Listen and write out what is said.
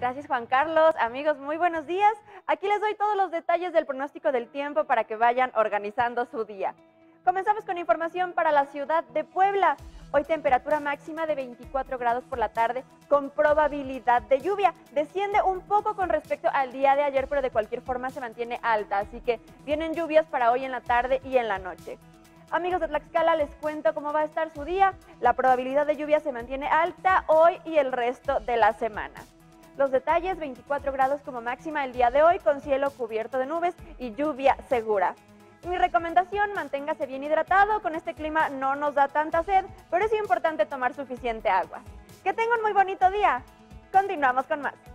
Gracias Juan Carlos. Amigos, muy buenos días. Aquí les doy todos los detalles del pronóstico del tiempo para que vayan organizando su día. Comenzamos con información para la ciudad de Puebla. Hoy temperatura máxima de 24 grados por la tarde con probabilidad de lluvia. Desciende un poco con respecto al día de ayer, pero de cualquier forma se mantiene alta. Así que vienen lluvias para hoy en la tarde y en la noche. Amigos de Tlaxcala, les cuento cómo va a estar su día. La probabilidad de lluvia se mantiene alta hoy y el resto de la semana. Los detalles, 24 grados como máxima el día de hoy, con cielo cubierto de nubes y lluvia segura. Mi recomendación, manténgase bien hidratado, con este clima no nos da tanta sed, pero es importante tomar suficiente agua. Que tenga un muy bonito día. Continuamos con más.